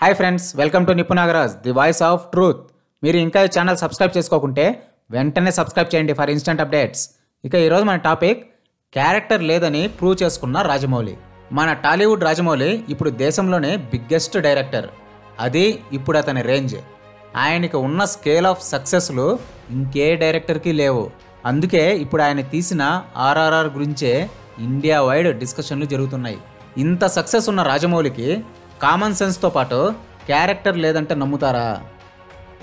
Hi friends welcome to Nipunagaraj the voice of truth మీరు ఇంకా ఈ ఛానల్ సబ్స్క్రైబ్ చేసుకోకుంటే వెంటనే సబ్స్క్రైబ్ చేయండి ఫర్ ఇన్స్టంట్ అప్డేట్స్ ఇక ఈరోజు మన టాపిక్ క్యారెక్టర్ లేదని ప్రూవ్ చేసుకున్న రాజమౌళి. మన టాలీవుడ్ రాజమౌళి ఇప్పుడు దేశంలోనే బిగ్గెస్ట్ డైరెక్టర్ అది ఇప్పుడు అతని రేంజ్ ఆయనకి ఉన్న స్కేల్ ఆఫ్ సక్సెస్లు ఇంకే డైరెక్టర్కి లేవు. అందుకే ఇప్పుడు ఆయన తీసిన ఆర్ఆర్ఆర్ గురించే ఇండియా వైడ్ డిస్కషన్లు జరుగుతున్నాయి. ఇంత సక్సెస్ ఉన్న రాజమౌళికి కామన్ సెన్స్తో పాటు క్యారెక్టర్ లేదంటే నమ్ముతారా?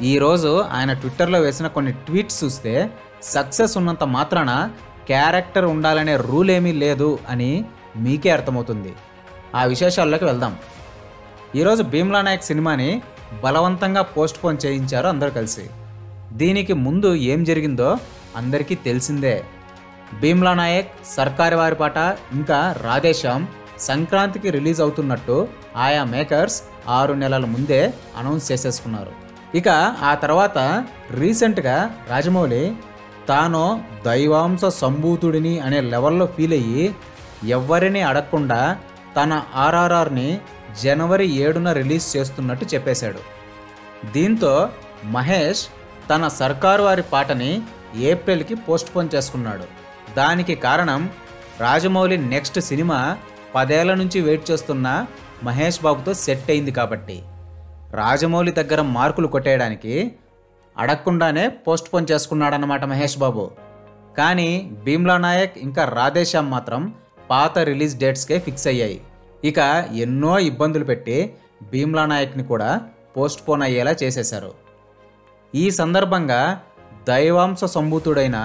ఈరోజు ఆయన ట్విట్టర్లో వేసిన కొన్ని ట్వీట్స్ చూస్తే సక్సెస్ ఉన్నంత మాత్రాన క్యారెక్టర్ ఉండాలనే రూల్ ఏమీ లేదు అని మీకే అర్థమవుతుంది. ఆ విశేషాల్లోకి వెళ్దాం. ఈరోజు భీమ్లా నాయక్ సినిమాని బలవంతంగా పోస్ట్ పోన్ చేయించారు అందరూ కలిసి. దీనికి ముందు ఏం జరిగిందో అందరికీ తెలిసిందే. భీమ్లా నాయక్ సర్కారి వారి పాట ఇంకా రాధేశ్యామ్ సంక్రాంతికి రిలీజ్ అవుతున్నట్టు ఆయా మేకర్స్ ఆరు నెలల ముందే అనౌన్స్ చేసేసుకున్నారు. ఇక ఆ తర్వాత రీసెంట్గా రాజమౌళి తాను దైవాంశ సంభూతుడిని అనే లెవెల్లో ఫీల్ అయ్యి ఎవరిని అడగకుండా తన ఆర్ఆర్ఆర్ని జనవరి ఏడున రిలీజ్ చేస్తున్నట్టు చెప్పేశాడు. దీంతో మహేష్ తన సర్కారు వారి పాటని ఏప్రిల్కి పోస్ట్పోన్ చేసుకున్నాడు. దానికి కారణం రాజమౌళి నెక్స్ట్ సినిమా పదేళ్ళ నుంచి వెయిట్ చేస్తున్న మహేష్ బాబుతో సెట్ అయింది కాబట్టి రాజమౌళి దగ్గర మార్కులు కొట్టేయడానికి అడగకుండానే పోస్ట్ పోన్ చేసుకున్నాడన్నమాట మహేష్ బాబు. కానీ భీమ్లా నాయక్ ఇంకా రాధేశ్యామ్ మాత్రం పాత రిలీజ్ డేట్స్కే ఫిక్స్ అయ్యాయి. ఇక ఎన్నో ఇబ్బందులు పెట్టి భీమ్లా నాయక్ని కూడా పోస్ట్ పోన్ అయ్యేలా చేసేశారు. ఈ సందర్భంగా దైవాంశ సంభూతుడైన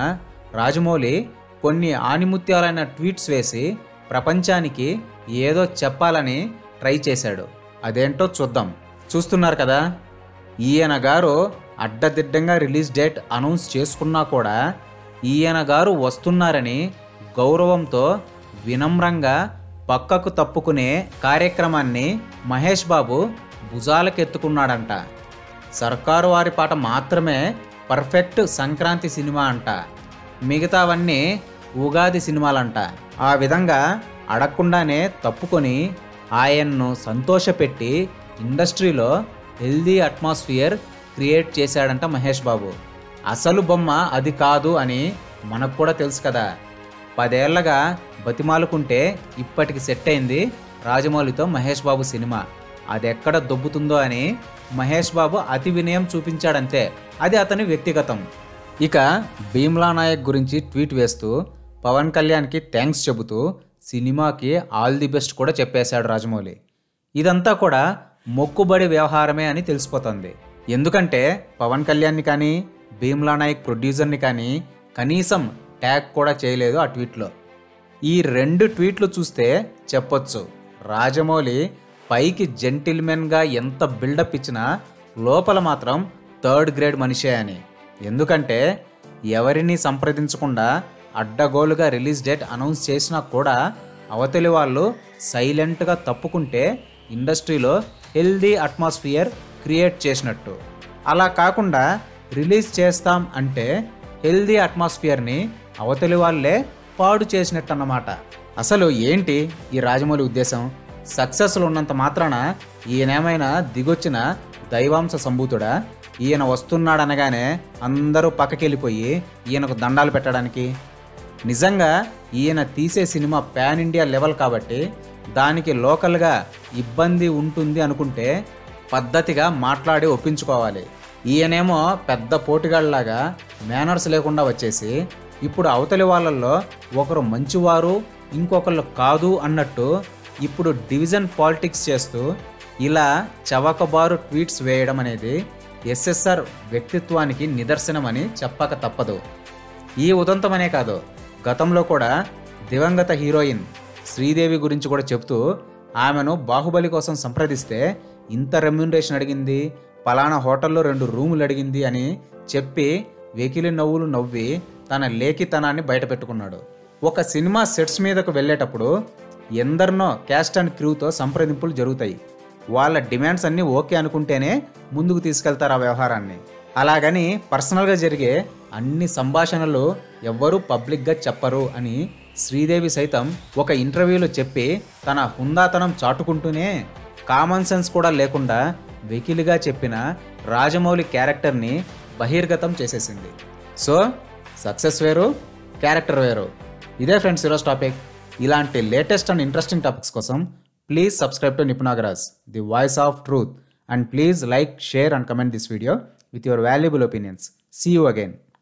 రాజమౌళి కొన్ని ఆనిముత్యాలైన ట్వీట్స్ వేసి ప్రపంచానికి ఏదో చెప్పాలని ట్రై చేశాడు. అదేంటో చూద్దాం. చూస్తున్నారు కదా? ఈయన గారు అడ్డదిడ్డంగా రిలీజ్ డేట్ అనౌన్స్ చేసుకున్నా కూడా ఈయన గారు వస్తున్నారని గౌరవంతో వినమ్రంగా పక్కకు తప్పుకునే కార్యక్రమాన్ని మహేష్ బాబు భుజాలకెత్తుకున్నాడంట. సర్కారు వారి పాట మాత్రమే పర్ఫెక్ట్ సంక్రాంతి సినిమా అంట. మిగతావన్నీ ఉగాది సినిమాలంట. ఆ విధంగా అడగకుండానే తప్పుకొని ఆయన్ను సంతోషపెట్టి ఇండస్ట్రీలో హెల్దీ అట్మాస్ఫియర్ క్రియేట్ చేశాడంట మహేష్ బాబు. అసలు బొమ్మ అది కాదు అని మనకు కూడా తెలుసు కదా. పదేళ్ళగా బతిమాలుకుంటే ఇప్పటికి సెట్ అయింది రాజమౌళితో మహేష్ బాబు సినిమా. అది ఎక్కడ దొబ్బుతుందో అని మహేష్ బాబు అతి వినయం చూపించాడంతే. అది అతని వ్యక్తిగతం. ఇక భీమ్లా నాయక్ గురించి ట్వీట్ వేస్తూ పవన్ కళ్యాణ్కి థ్యాంక్స్ చెబుతూ సినిమాకి ఆల్ ది బెస్ట్ కూడా చెప్పేశాడు రాజమౌళి. ఇదంతా కూడా మొక్కుబడి వ్యవహారమే అని తెలిసిపోతుంది. ఎందుకంటే పవన్ కళ్యాణ్ని కానీ భీమ్లా నాయక్ ప్రొడ్యూసర్ని కానీ కనీసం ట్యాగ్ కూడా చేయలేదు ఆ ట్వీట్లో ఈ రెండు ట్వీట్లు చూస్తే చెప్పొచ్చు. రాజమౌళి పైకి జెంటిల్మెన్గా ఎంత బిల్డప్ ఇచ్చినా లోపల మాత్రం థర్డ్ గ్రేడ్ మనిషే అని. ఎందుకంటే ఎవరిని సంప్రదించకుండా అడ్డగోలుగా రిలీజ్ డేట్ అనౌన్స్ చేసినా కూడా అవతలి వాళ్ళు సైలెంట్గా తప్పుకుంటే ఇండస్ట్రీలో హెల్దీ అట్మాస్ఫియర్ క్రియేట్ చేసినట్టు. అలా కాకుండా రిలీజ్ చేస్తాం అంటే హెల్దీ అట్మాస్ఫియర్ని అవతలి వాళ్ళే పాడు చేసినట్టు అన్నమాట అసలు ఏంటి ఈ రాజమౌళి ఉద్దేశం? సక్సెస్లు ఉన్నంత మాత్రాన ఈయనేమైనా దిగొచ్చిన దైవాంశ సంభూతుడా? ఈయన వస్తున్నాడనగానే అందరూ పక్కకెళ్ళిపోయి ఈయనకు దండాలు పెట్టడానికి నిజంగా ఈయన తీసే సినిమా పాన్ ఇండియా లెవెల్ కాబట్టి దానికి లోకల్గా ఇబ్బంది ఉంటుంది అనుకుంటే పద్ధతిగా మాట్లాడి ఒప్పించుకోవాలి. ఈయనేమో పెద్ద పోటీగాళ్ళలాగా మేనర్స్ లేకుండా వచ్చేసి ఇప్పుడు అవతలి వాళ్ళల్లో ఒకరు మంచివారు ఇంకొకళ్ళు కాదు అన్నట్టు ఇప్పుడు డివిజన్ పాలిటిక్స్ చేస్తూ ఇలా చవకబారు ట్వీట్స్ వేయడం అనేది ఎస్ఎస్ఆర్ వ్యక్తిత్వానికి నిదర్శనమని చెప్పక తప్పదు. ఈ ఉదంతమనే కాదు గతంలో కూడా దివంగత హీరోయిన్ శ్రీదేవి గురించి కూడా చెప్తూ ఆమెను బాహుబలి కోసం సంప్రదిస్తే ఇంత రెమ్యూనరేషన్ అడిగింది పలానా హోటల్లో రెండు రూములు అడిగింది అని చెప్పి వెకిలి నవ్వులు నవ్వి తన లేఖితనాన్ని బయటపెట్టుకున్నాడు. ఒక సినిమా సెట్స్ మీదకు వెళ్ళేటప్పుడు ఎందరినో క్యాస్ట్ అండ్ క్రూతో సంప్రదింపులు జరుగుతాయి. వాళ్ళ డిమాండ్స్ అన్నీ ఓకే అనుకుంటేనే ముందుకు తీసుకెళ్తారు ఆ వ్యవహారాన్ని. అలాగని పర్సనల్గా జరిగే అన్ని సంభాషణలు ఎవ్వరూ పబ్లిక్గా చెప్పరు అని శ్రీదేవి సైతం ఒక ఇంటర్వ్యూలో చెప్పి తన హుందాతనం చాటుకుంటూనే కామన్ సెన్స్ కూడా లేకుండా వెకిలిగా చెప్పిన రాజమౌళి క్యారెక్టర్ని బహిర్గతం చేసేసింది. సో సక్సెస్ వేరు క్యారెక్టర్ వేరు. ఇదే ఫ్రెండ్స్ ఈరోజు టాపిక్. ఇలాంటి లేటెస్ట్ అండ్ ఇంట్రెస్టింగ్ టాపిక్స్ కోసం please subscribe to Nipunagaraj the voice of truth. And please like share and comment this video with your valuable opinions. See you again